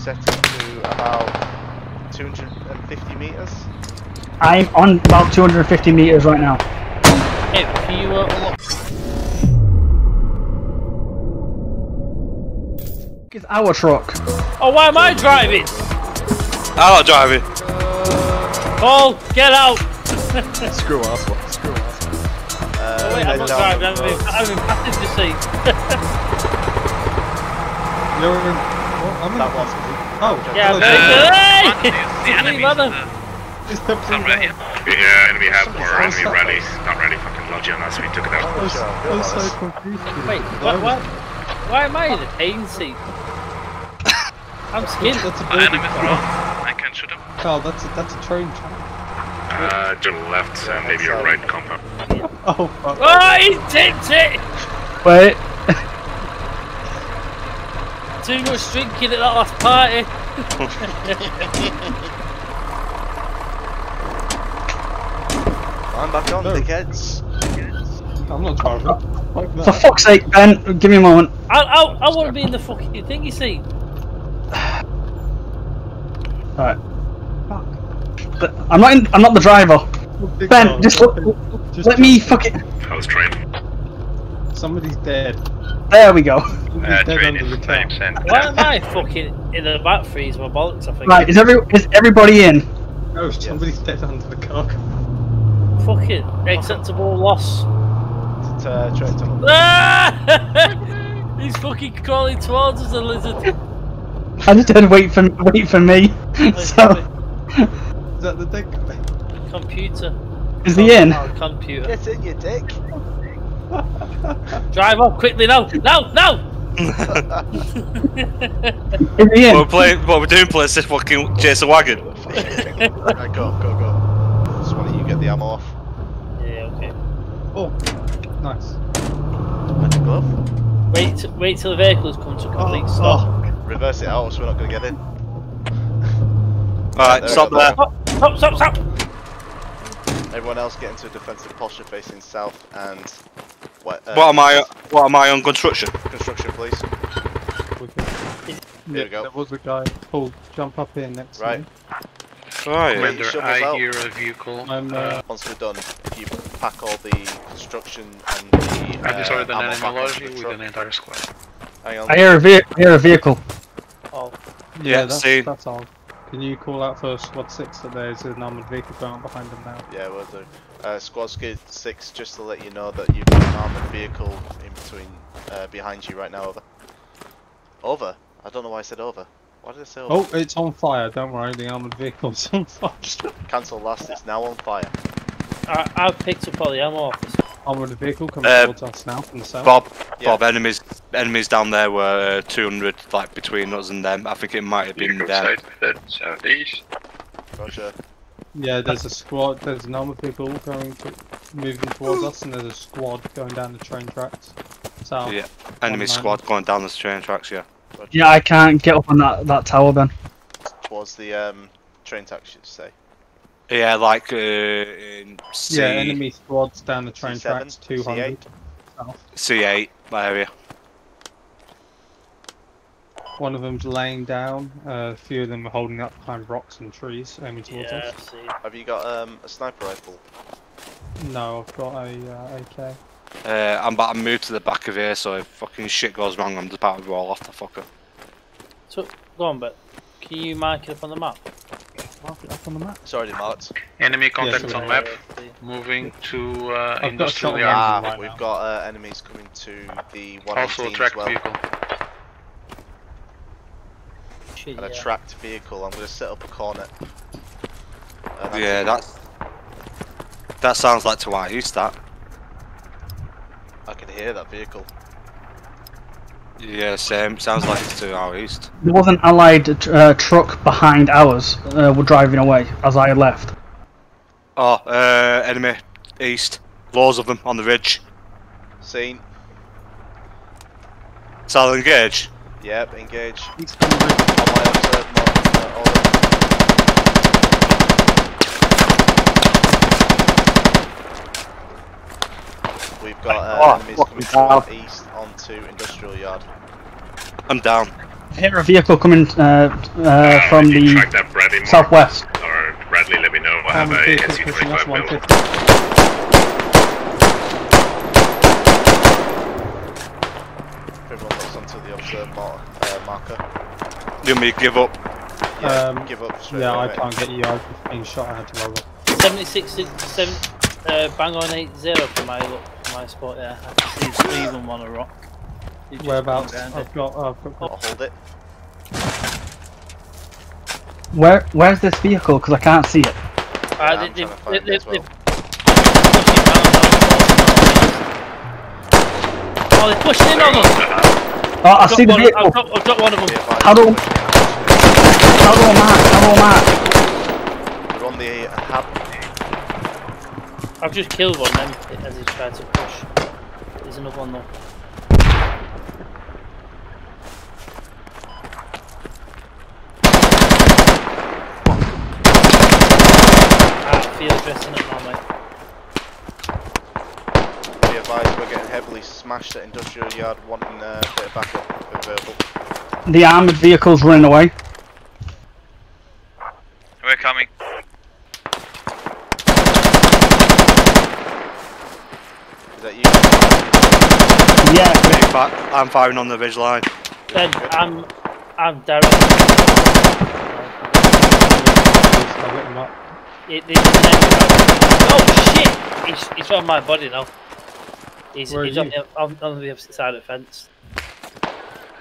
set to about 250 meters. I'm on about 250 meters right now. Hey, can you uh, unlock? It's our truck. Oh, why am I driving? I'm not driving. Paul, get out! Screw us, what? Screw us. Uh, Oh, wait, I'm head not down driving, I'm in, road. I'm in passenger seat. You're in. What? I'm in. That was. Oh, Yeah, hello, I'm hey! The enemies. mother. Uh, It's not ready. Yeah, enemy have Somebody's or enemy ready. Not ready. Fucking logi on us. We took it I out. was, I was so confused. Wait, why, why, why am I in the pain seat? I'm skinned. That's a Uh, building. enemies are on. I can shoot them. Carl, that's a, that's a train channel. Uh, to the left, uh, maybe your right compound. Oh, fuck. Oh, he tipped it! Wait. Too much drinking at that last party. I'm back on, No. dickheads. I'm not driving. Fuck For that. fuck's sake, Ben, give me a moment. I, I, I want to be in the fucking thingy seat. Alright. But I'm not in, I'm not the driver. Ben, just let, Just let me jump fucking. I was trained. in. Somebody's dead. There we go. Uh, train under the is car. 90%. Why am I fucking in the back freeze my bollocks? I think. Right, is every is everybody in? Oh, somebody's dead under the car. Fucking acceptable loss. To, uh, train tunnel. Ah! He's fucking crawling towards us, a lizard. I just said wait for wait for me. so Is that the dick? guy? Computer. is he in? Oh, computer. Get in, you dick. Drive off quickly now! Now! Now! Is he in? What we're playing, what we're doing, place is fucking chase a wagon. Right, go, go, go. Just want you get the ammo off. yeah, okay. Oh, nice. Where'd glove? Wait, wait till the vehicles come to complete oh, stop. Oh. Reverse it out, so we're not going to get in. Alright, There stop there. Stop! Stop! Stop! Everyone else get into a defensive posture facing south and what? Uh, What am I? What am I on construction? Construction, please. Okay. Here we go. There was a guy. Paul, jump up here next to Right. me. Right. Commander, Commander, I I hear hear a vehicle. I'm, uh, Once we're done, you pack all the construction and the. I've destroyed uh, an ammo enemy back the with an entire squad. Hang on. I hear a ve- I hear a vehicle. Oh, Yeah, that's, see. that's all. Can you call out for squad 6 that there's an armoured vehicle going behind them now? Yeah, we'll do. Uh, squad 6, just to let you know that you've got an armoured vehicle in between, uh, behind you right now, over. Over? I don't know why I said over. Why did I say over? Oh, it's on fire, don't worry, the armoured vehicle's on fire. Cancel last, it's now on fire. I, I've picked up all the ammo off this. armoured vehicle coming Uh, towards us now from the south. Bob, Yeah. Bob, enemies, enemies down there were uh, 200, like between us and them. I think it might have been Vehicle them. sighted southeast. Roger. Yeah, there's a squad, there's an armoured vehicle going to, moving towards us and there's a squad going down the train tracks. South. Yeah. Enemy One squad going down the train tracks. Yeah. Yeah, I can't get up on that that tower, then. Towards the um, train tracks, you say. Yeah, like uh, in C Yeah, enemy squads down the train C7, tracks, 200. C8. South. C8 area. One of them's laying down, uh, a few of them are holding up behind rocks and trees, aiming towards Yeah, us. see. Have you got um, a sniper rifle? No, I've got a uh, AK. Uh, I'm about to move to the back of here, so if fucking shit goes wrong, I'm just about to roll off the fucker. So, go on, but can you mark it up on the map? Mark it up on the map. It's already marked. Enemy contacts sure. on map. Moving to uh, industrial shot yard. Ah, right we've now. got uh, enemies coming to the one. Also a as tracked well. vehicle. Shit, And a yeah. tracked vehicle. I'm going to set up a Kornet. Uh, Yeah, that's that sounds like to our east. That. I can hear that vehicle. Yeah, same. Sounds like it's to our east. There was an allied uh, truck behind ours. Uh, were driving away as I left. Oh, uh, enemy east. Loads of them on the ridge. Seen. Southern engage. Yep, engage. East on the ridge. On my observe mark. Uh, order. We've got uh, Oh, enemies coming hell. south east onto industrial yard. I'm down. hear a vehicle coming uh, uh, from if the track that Bradley more, southwest. Or Bradley, let me know. I have Armored a vehicle pushing us SU-25 build. 150. Everyone looks onto the observe mar- uh, marker. You me give up. Yeah, Um, give up straight Yeah, away. I can't get you. I've been shot. I had to roll up. 76, seven, uh, bang on 8 0 for my look, for my spot there. I can see three on a rock. You just Whereabouts? come round I've it. got. I've got. I'll hold it. Where Where's this vehicle? Because I can't see it. Uh, I'm they, they, they, it well. pushing. Oh, they're pushing in on us! Oh, I I've see the one, I've vehicle. got, I've got one of them. advised, How do- they're pushing How do I mark? How do I mark? They're on the hab. I've just killed one then as he tried to push. There's another one though. Ah, field dressing up now, mate. Be advised, we're getting heavily smashed at industrial yard, wanting uh, a bit of backup available. The armored vehicle's running away. We're coming. Is that you? Yeah. Me back. I'm firing on the ridge line. Ben, I'm, I'm direct. I'll get him up. It, it, oh shit! He's, he's on my body now. He's, he's on the, on, on the opposite side of the fence.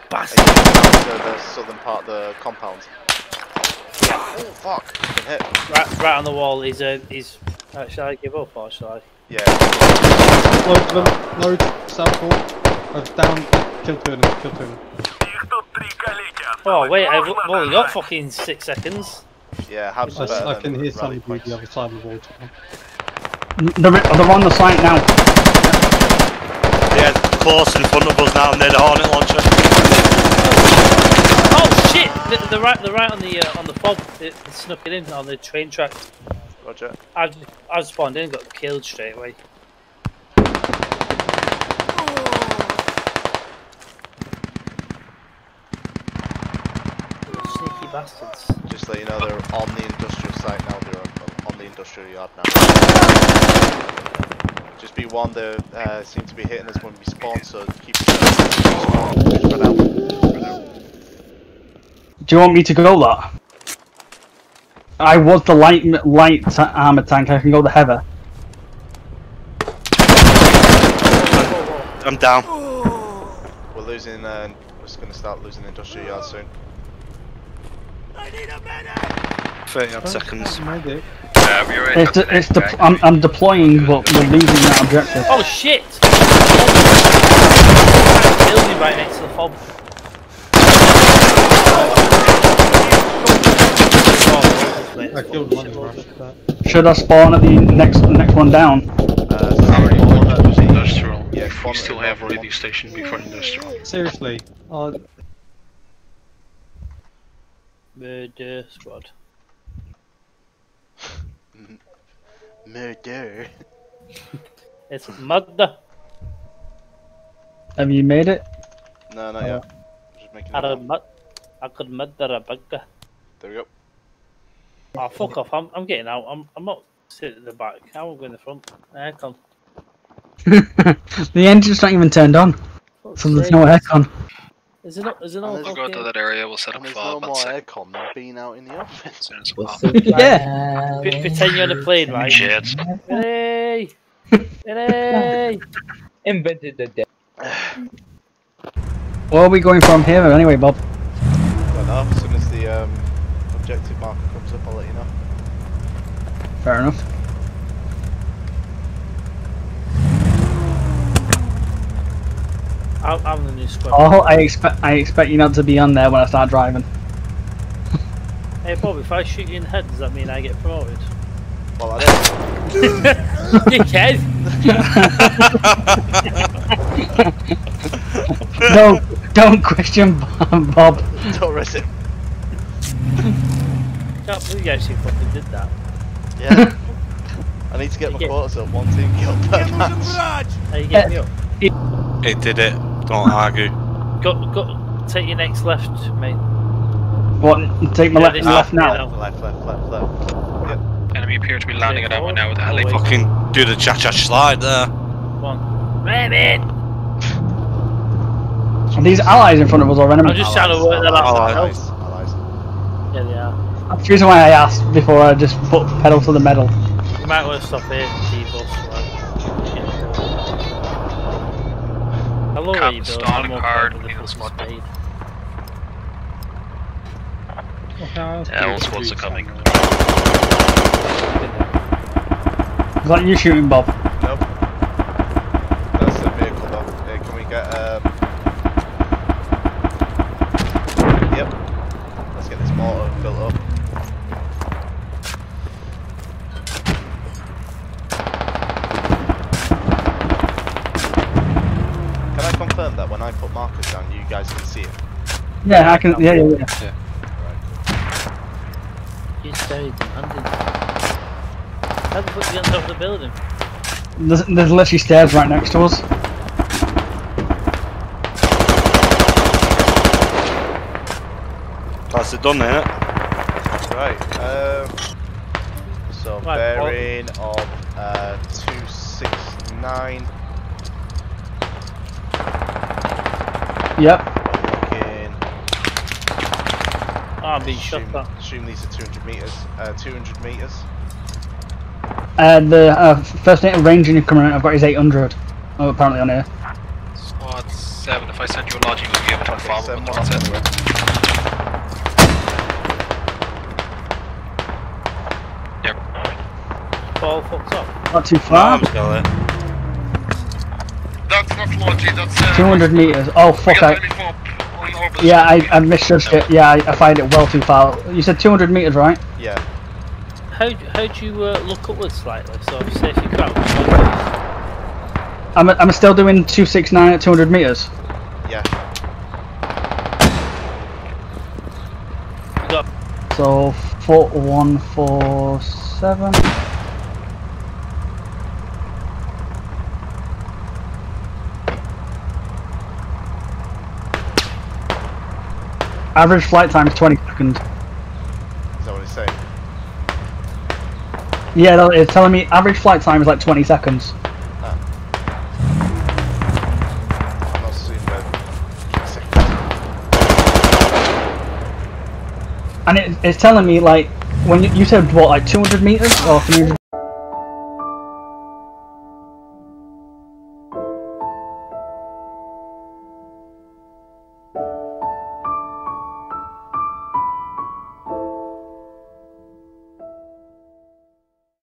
Bastard! you down to the southern part of the compound? Oh fuck! Hit. Right, right on the wall. He's uh, he's. Uh, shall I give up or shall I? Yeah. Load them. Load. Southport. I've down. Killed two of them. Killed two of them. Oh wait, I've only got fucking six seconds. Yeah, habs I, I can hear rally somebody points. the other side of the wall. They're, they're on the site now. Yeah, close in front of us now near the Hornet launcher. Oh shit! They're, they're right. They're right on the uh, on the fob. They, they snuck it in on the train track. Roger. I I spawned in and got killed straight away. Sneaky bastards. Just to let you know, they're on the industrial site now. They're on, on the industrial yard now. Just be one. they uh, seem to be hitting us when we spawn, so keep spawn, spread out. Spread out. Do you want me to go that? I was the light light ta- armor tank. I can go the heavy. I'm down. We're losing. Uh, we're just going to start losing industrial yard soon. 30 odd seconds. Maybe. Uh, we're right It's, up it's de- I'm, I'm deploying, but we're losing that objective. Oh shit! Building right next to the fob. I killed one. and rushed that. Should I spawn at the next next one down? Uh, Already spawn that at was the- industrial. Yeah, we still have radio station before industrial. Seriously. Uh, Murder squad. Murder. It's murder. Have you made it? No, not yet. Just making I it could up. mud. I could murder a bugger. There we go. Oh fuck off! I'm I'm getting out. I'm I'm not sitting at the back. I won't go in the front. Aircon. the engine's not even turned on, so there's no aircon. Is it not? Is it not? We'll We'll go to that area. We'll set up And there's no more aircon than being out in the open. as soon as What's possible. the Yeah. P- pretend you're on a plane, right? Jets. Hey! Hey! Invented the day. Where are we going from here anyway, Bob? Don't. As soon as the um, objective marker comes up, I'll let you know. Fair enough. I'm, I'm the new squad. Oh, I expect I expect you not to be on there when I start driving. Hey Bob, if I shoot you in the head, does that mean I get promoted? Well, I don't. Dickhead! don't don't question Bob. don't risk it. Can't believe you actually fucking did that. Yeah. I need to get my Yeah. quotas up. One team kill per match. How you get me up? It did it. Don't argue. Go, go, take your next left, mate. What? Take my Yeah, left, this- left now. Left, left, left, left. Yep. Enemy appear to be landing at that one now with the heli. Fucking do the cha cha slide there. One. Rabbit! Are these allies in front of us or I'm enemies? just trying to work that out. Allies, allies. Yeah, they are. That's the reason why I asked before I just put pedal to the metal. You might want to stop here, D-bus. I love where you Cap build. stalling I'm okay hard, with the needles fucking mud. spade. Yeah, all squads are coming. Is that you shooting, Bob? Nope. That's the vehicle though. Hey, can we get um Yep. Let's get this mortar built up. Can I confirm that when I put markers down you guys can see it? Yeah, I can. Yeah, yeah, yeah. He's very demanding. How the fuck you get on top of the building? There's, there's literally stairs right next to us. That's it done, innit? Right. Um, so Right, bearing of uh, two six nine. Yep. Oh, I'm being shot Assume, at. assume these are 200 meters. Uh, 200 meters. Uh, the uh, first native range increment I've got is 800. Oh, apparently on here. Squad 7, if I send you a lodge, you will be able to Okay, follow send what one that up says. anyway. Ball fucked up. Not too No, far. I'm still there. That's not lodgy, that's uh, 200 meters. Oh, fuck. I, yeah, I, I misjudged it. Yeah, I, I find it well too far. You said 200 meters, right? Yeah. How how do you uh, look upwards slightly? So say if you crouch. I'm, I'm still doing 269 at 200 meters. Yeah. You So, foot 147. Average flight time is 20 seconds. Is that what it's saying? Yeah, it's telling me average flight time is like 20 seconds. Ah. Not seeing where. seconds. And it, it's telling me like, when you, you said what, like 200 meters or 300?